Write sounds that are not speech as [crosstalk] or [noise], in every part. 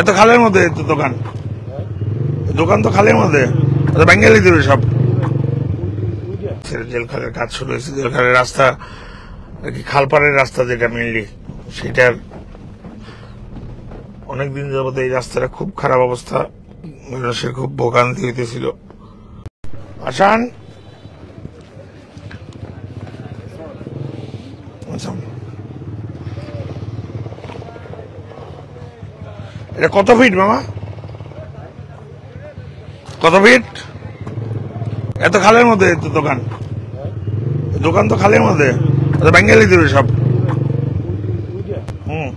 এত খালের মধ্যে দোকান। দোকান তো খালের মধ্যে। বেঙ্গালি দেবে সব। জেল খালের কাজ শুরু হয়েছে। জেলখালের রাস্তা, আর কি খালপাড়ের রাস্তা যেটা মেনলি সেটার অনেকদিন যাবত এই রাস্তাটা খুব খারাপ অবস্থা। মানুষের খুব ভোগান্তি হইতেছিল। আসান? আচ্ছা। এটা কত ফিট মামা? কত ফিট এত খালের মধ্যে তো দোকান। দোকান তো খালের মধ্যে। বেঙ্গালি দেবে সব। হুম।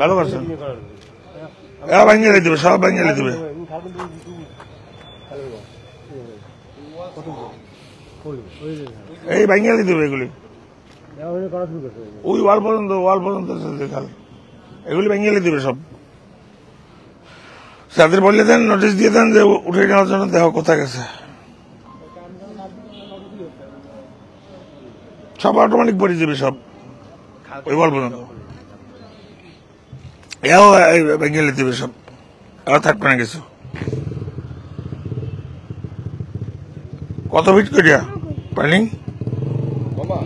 ভালো করছেন এরা বেঙ্গালি দেবে, সব বেঙ্গালি দেবে। এই বেঙ্গালি দেবে এগুলি। ওই ওয়াল পর্যন্ত ওয়াল পর্যন্ত এগুলি বেঙ্গালি দিবে সব। তাদের বললে দেন নোটিশ দিয়ে দেন যে উঠে নেওয়ার জন্য দেহ কোথায় গেছে। সব অটোমেটিক পড়ে যাবে সব। ওই ওয়াল পর্যন্ত। এও বেঙ্গালি দেবে সব। এও থাকবে না কিছু। কত ফিট করিয়া? প্ল্যানিং মামা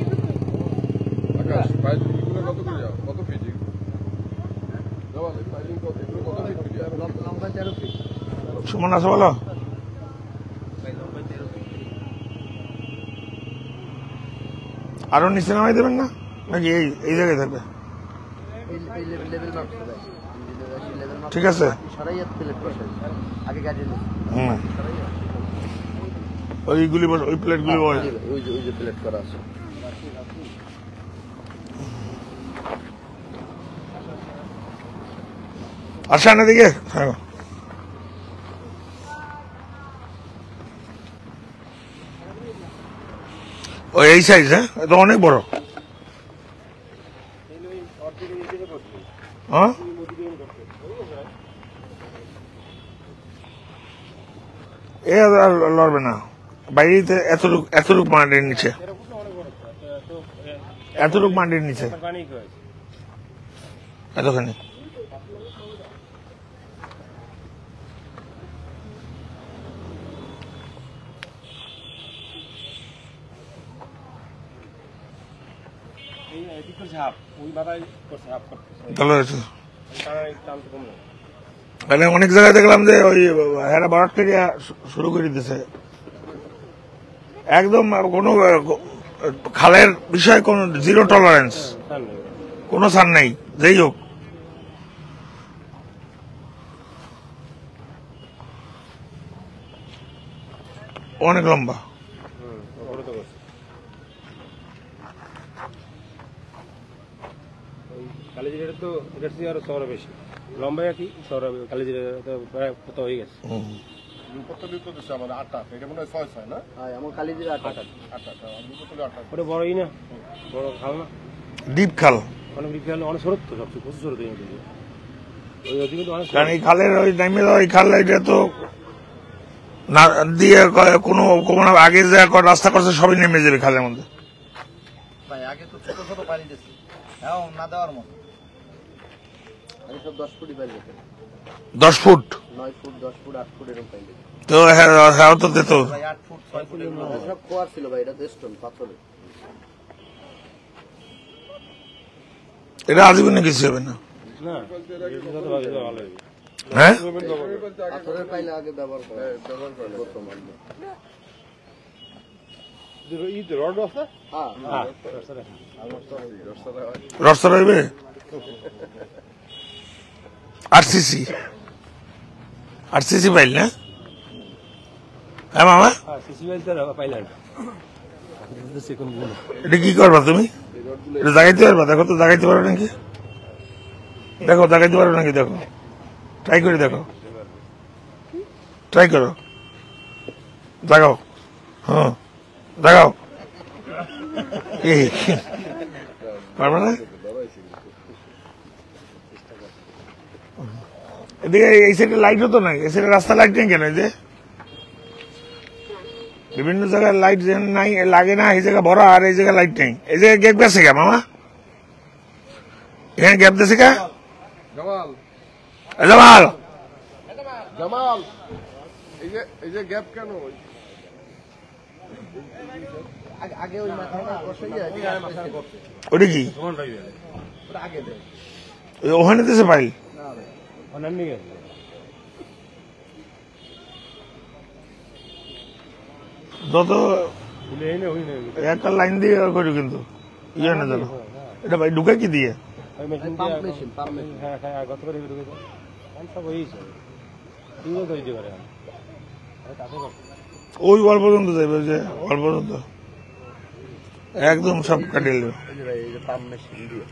আকাশ পাইলিংগুলো কত করে যাও কত ফিট দেওয়ালে পাইলিং কত এগুলো কত ফিট করিয়া লম্বা তেরো ফিট সুমন বলো। আরও নিচে নামাই দেবেন না? নাকি এই এই জায়গায় থাকবে? ঠিক আছে। ওইগুলি ওই প্লেটগুলি ওই যে প্লেট করা আছে। আসেন এদিকে। হ্যাঁ। ও এই সাইজ হ্যাঁ? এটা অনেক বড়। হ্যাঁ? এ আর লড়বে না। বাইরেতে এতটুক এতটুক মাটির নিচে। এতটুক মাটির নিচে। এতখানি। মানে অনেক জায়গায় দেখলাম যে ওই হ্যাঁ বরাট থেকে শুরু করে দিতেছে একদম কোনো খালের বিষয়ে কোন জিরো টলারেন্স কোনো ছাড় নেই যেই হোক। অনেক লম্বা। কালিজিরা তো এটার চেয়ে আরও চওড়া বেশি। লম্বাই কি চওড়া কালিজিরা তো প্রায় কত হয়ে গেছে? এটা মনে হয় হ্যাঁ ওটা বড়ই না? বড় খাল না? ডিপ খাল। অনেক সরত তো সবচেয়ে প্রচুর সরত ওই ওদিকে কারণ এই খালের ওই নামে ওই খাল এটা তো না দিয়ে কোনো কোনো আগে যা রাস্তা করছে সবই নেমে যাবে খালের মধ্যে। ভাই আগে তো ছোট ছোট পানি দিচ্ছে হ্যাঁ না দেওয়ার মতো। আগে সব দশ ফুটই পানি দিতে দশ ফুট? নয় ফুট দশ ফুট আট ফুট এরকম দিতে তো হ্যাঁ হ্যাঁ তো দিত ভাই আট ফুট ছয় ফুট এরকম সব খোয়ার ছিল ভাই এটা তো স্টোন পাথরের। এটা আজীবনে কিছু হবে না। হ্যাঁ? পাথরের পাইলে আগে ব্যবহার করা। ব্যবহার করে। হ্যাঁ। হ্যাঁ রইবে [laughs] আরসিসি আরসিসি পাইল না হ্যাঁ মামা? হ্যাঁ এটা কি করবা তুমি? এটা জাগাইতে পারবা? দেখো তো জাগাইতে পারো নাকি? দেখো জাগাইতে পারো নাকি দেখো। ট্রাই করে দেখো। ট্রাই করো। জাগাও। হ্যাঁ জাগাও। এই পারবা না? এদিকে এই সাইডে লাইট হতো না এই সাইডে রাস্তা লাইট নেই কেন এই যে? বিভিন্ন জায়গায় লাইট যেন নাই লাগে না এই জায়গা ভরা আর এই জায়গায় লাইট নেই। এই জায়গায় কেক বেছে কে মামা। এখানে গ্যাপ দিয়েছে কা জামাল। জামাল। জামাল। এই যে গ্যাপ কেন। ওটা কি? ওখানে দিয়েছে পাইল গেছে যত একটা লাইন দিয়ে করি কিন্তু। ইয়ে না এটা ভাই ঢুকে কি দিয়ে? ওই মেশিন। হ্যাঁ হ্যাঁ অল্প পর্যন্ত যাবে যে পর্যন্ত। একদম সব কাটিয়ে নেবে ভাই, যে পাম্প মেশিন দিয়ে।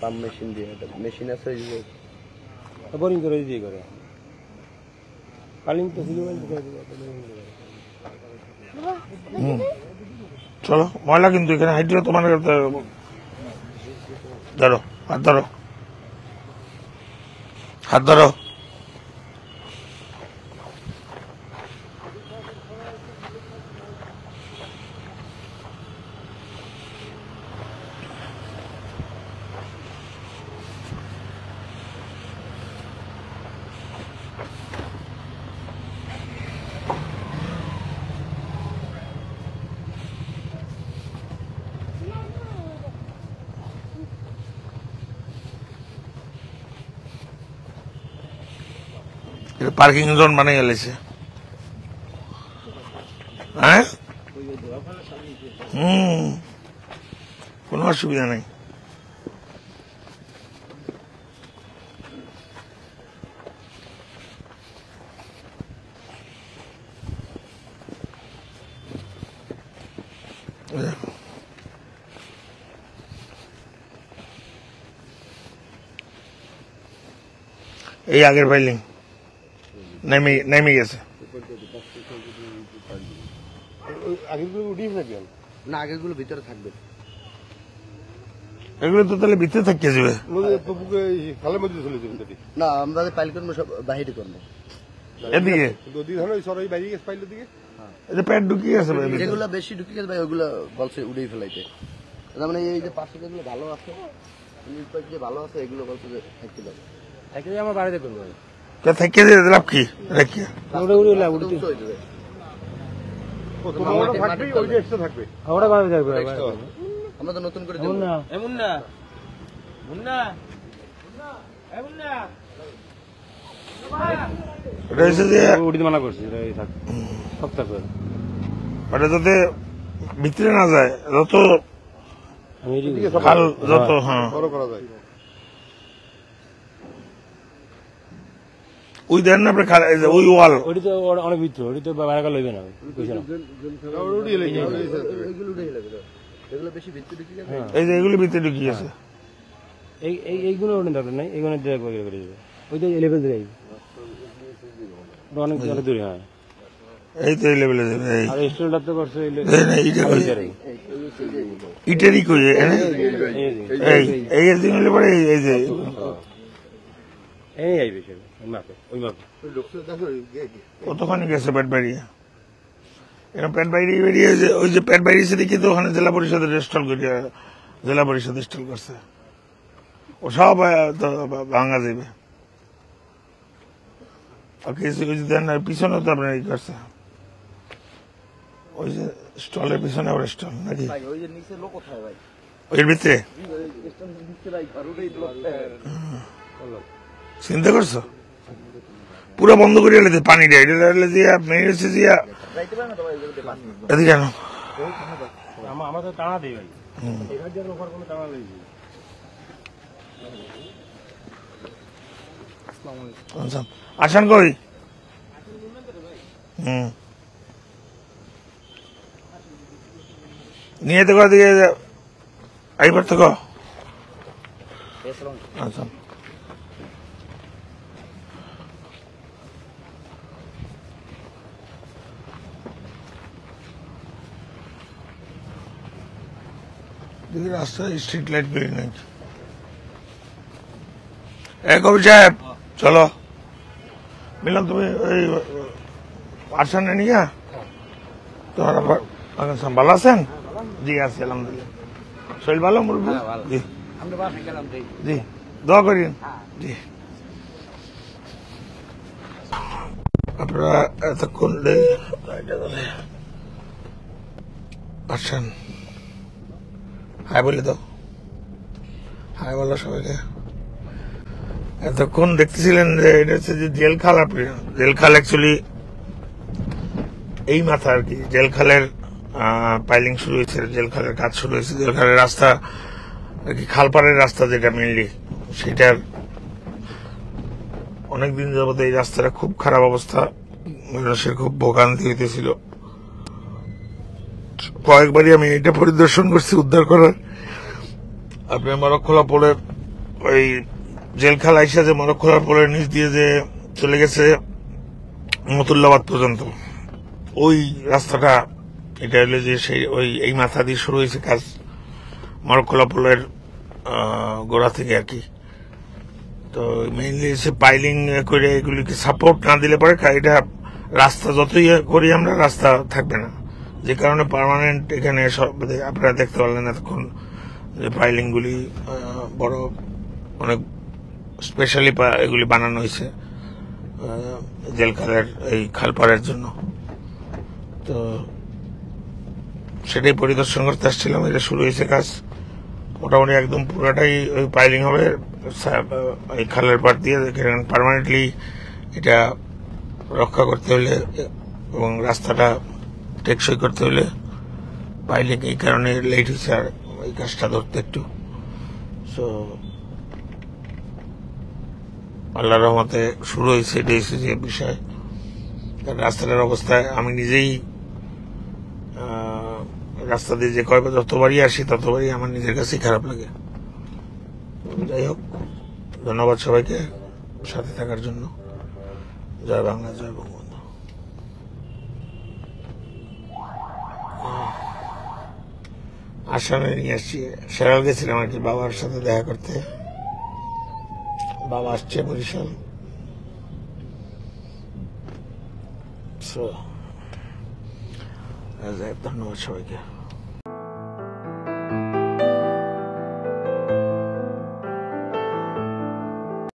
পাম্প মেশিন দিয়ে, এটা। মেশিন আছে ওই যে। বোরিং করে দিয়ে করে। কালিং তো। চলো ময়লা কিন্তু এখানে হাইটে তোমার ধরো হাত ধরো। হাত ধরো। পার্কিং জোন বানিয়ে গেলেছে হ্যাঁ? হুম। কোনো অসুবিধা নেই। এই আগের ফাইলিং নেমে নেমে গেছে। আগেরগুলো উঠিয়ে থাকবেন না আগেরগুলো ভিতরে থাকবে। এগুলো তো তাহলে ভিতরে থাকতে যাবে খালের মধ্যে চলে যাবেন না আমরা পাইল করব সব বাহিরে করব। এদিকে? কিন্তু ধরো সরাই বাইরে গেছে পাইলের দিকে। এটা প্যাট ঢুকিয়ে গেছে যেগুলো বেশি ঢুকে গেছে ভাই ওগুলো বলছে উড়েই ফেলাইতে। তার মানে এই যে পাশে যেগুলো ভালো আছে ভালো আছে এগুলো বলছে যে থাকতে পারে আমার বাড়িতে করব। তা থেকে দিয়ে লাভ কি? রেখে হয়ে আমরা তো নতুন করে দেবো। না এমন না মুন্না। এমন না মানা ওটা যাতে ভিতরে না যায় যত যত হ্যাঁ বড় করা যায় ওই দেন না আপনার ওই ওয়াল। ওটি তো অনেক ভিতর ওটি তো বাইরে লইবে না ঢুকে এই যে এগুলি ভিতরে ঢুকিয়ে গেছে এই এই এইগুলো ওটা দরকার নাই এগুলো দিয়ে করে করে দেবে। ওই তো লেভেল অনেক অনেক দূরে হ্যাঁ। এই তো এই লেভেলে যাবে এই। আর স্টুডেন্টটা তো করছে এই এইটা কই? এই এই দিন এই- এই যে। এই আইবে ওই গেছে পেট বাড়িয়ে এরকম পেট যে ওই যে পেট বাইরে দেখি তো ওখানে জেলা পরিষদের স্টল করিয়া জেলা পরিষদ স্টল করছে। ও সব ভাঙা যাবে আর কিছু কিছু দেন না পিছনে তো আপনার ই করছে। ওই যে স্টলের পিছনে আবার স্টল নাকি? ওই যে নিচে লোক কোথায় ভাই? ওই ভিতরে? চিন্তা করছ? পুরো বন্ধ করে এলে পানি দেয় এটা দিয়া হচ্ছে দিয়া এদিকে কেন টানা ভাই। দেই আচ্ছা আসান কই? হুম। নিয়ে তো দিকে আইবার তো আচ্ছা। দেখি রাস্তায় স্ট্রিট লাইট বেরিয়ে নাকি এ কবি সাহেব চলো। মিলন তুমি ওই আসেন নিয়ে তোমার আবার ভালো আছেন? জি আছি আলহামদুলিল্লাহ। শরীর ভালো জি। বাসায় গেলাম যাই জি দোয়া করিন জি। আপনারা এতক্ষণ আসছেন হাই বলে দাও হাই বলো সবাইকে। এতক্ষণ দেখতেছিলেন যে এটা হচ্ছে যে জেল খাল আপনি। জেল খাল অ্যাকচুয়ালি এই মাথা আর কি। জেল খালের পাইলিং শুরু হয়েছে, জেল খালের কাজ শুরু হয়েছে। জেল খালের রাস্তা আর কি, খালপাড়ের রাস্তা যেটা মেনলি সেটার অনেকদিন যাবত এই রাস্তাটা খুব খারাপ অবস্থা। মানুষের খুব ভোগান্তি হইতেছিল। কয়েকবারই আমি এটা পরিদর্শন করছি, উদ্ধার করার। আপনি মরক্ষলা পড়ে ওই জেলখাল আইসা যে মরক্ষলা পড়ে নিচ দিয়ে যে চলে গেছে, মতুল্লাবাদ পর্যন্ত। ওই রাস্তাটা, এটা হলো যে সেই ওই, এই মাথা দিয়ে শুরু হয়েছে কাজ মরক্ষলা পোলের গোড়া থেকে আর কি। তো মেইনলি সে পাইলিং করে এগুলিকে সাপোর্ট না দিলে পরে এটা রাস্তা যতই করি আমরা, রাস্তা থাকবে না। যে কারণে পার্মানেন্ট এখানে সব আপনারা দেখতে পারলেন এতক্ষণ যে পাইলিং গুলি বড় অনেক স্পেশালি এগুলি বানানো হয়েছে জেলখালের এই খালপাড়ের জন্য। তো সেটাই পরিদর্শন করতে আসছিলাম, এটা শুরু হয়েছে কাজ। মোটামুটি একদম পুরোটাই ওই পাইলিং হবে এই খালের পাড় দিয়ে পার্মানেন্টলি এটা রক্ষা করতে হলে এবং রাস্তাটা টেকসই করতে হলে পাইলিং এই কারণে লেট হয়েছে আর এই কাজটা ধরতে একটু। সো আল্লাহ রহমতে শুরু হয়েছে এটাই হচ্ছে যে বিষয় রাস্তাটার অবস্থায় আমি নিজেই রাস্তা দিয়ে যে কয়বার যতবারই আসি ততবারই আমার নিজের কাছেই খারাপ লাগে। যাই হোক, ধন্যবাদ সবাইকে সাথে থাকার জন্য। জয় বাংলা, জয় বঙ্গবন্ধু। আসামে নিয়ে আসছি। সেরাল গেছিলাম আর কি, বাবার সাথে দেখা করতে। বাবা আসছে বরিশাল। ধন্যবাদ সবাইকে।